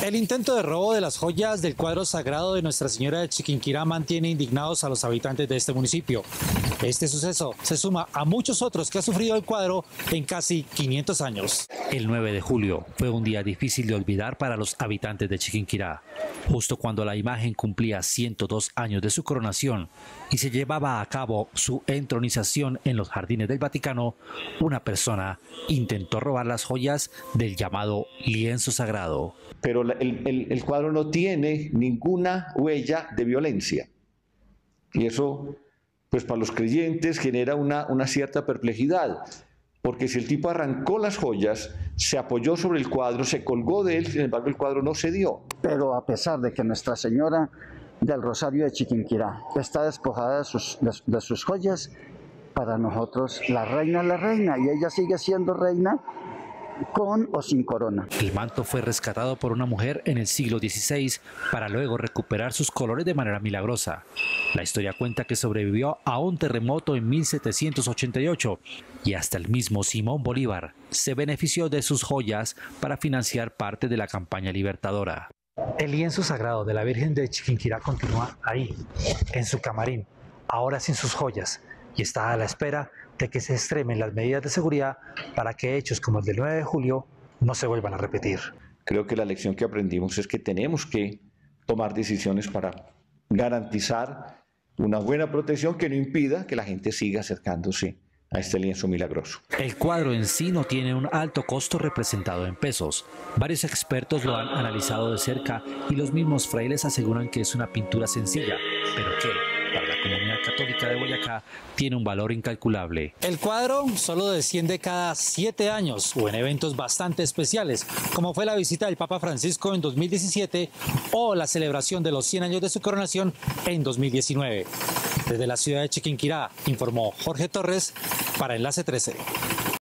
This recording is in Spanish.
El intento de robo de las joyas del cuadro sagrado de Nuestra Señora de Chiquinquirá mantiene indignados a los habitantes de este municipio. Este suceso se suma a muchos otros que ha sufrido el cuadro en casi 500 años. El 9 de julio fue un día difícil de olvidar para los habitantes de Chiquinquirá, justo cuando la imagen cumplía 102 años de su coronación y se llevaba a cabo su entronización en los jardines del Vaticano, una persona intentó robar las joyas del llamado lienzo sagrado. Pero el, cuadro no tiene ninguna huella de violencia. Y eso, pues para los creyentes genera una, una cierta perplejidad. Porque si el tipo arrancó las joyas, se apoyó sobre el cuadro, se colgó de él, sin embargo el cuadro no se dio. Pero a pesar de que Nuestra Señora del Rosario de Chiquinquirá está despojada de sus, de sus joyas, para nosotros la reina es la reina y ella sigue siendo reina con o sin corona. El manto fue rescatado por una mujer en el siglo XVI para luego recuperar sus colores de manera milagrosa. La historia cuenta que sobrevivió a un terremoto en 1788 y hasta el mismo Simón Bolívar se benefició de sus joyas para financiar parte de la campaña libertadora. El lienzo sagrado de la Virgen de Chiquinquirá continúa ahí, en su camarín, ahora sin sus joyas, y está a la espera de que se extremen las medidas de seguridad para que hechos como el del 9 de julio no se vuelvan a repetir. Creo que la lección que aprendimos es que tenemos que tomar decisiones para garantizar una buena protección que no impida que la gente siga acercándose a este lienzo milagroso. El cuadro en sí no tiene un alto costo representado en pesos. Varios expertos lo han analizado de cerca y los mismos frailes aseguran que es una pintura sencilla, pero que católica de Boyacá tiene un valor incalculable. El cuadro solo desciende cada siete años o en eventos bastante especiales, como fue la visita del Papa Francisco en 2017 o la celebración de los 100 años de su coronación en 2019. Desde la ciudad de Chiquinquirá, informó Jorge Torres para Enlace 13.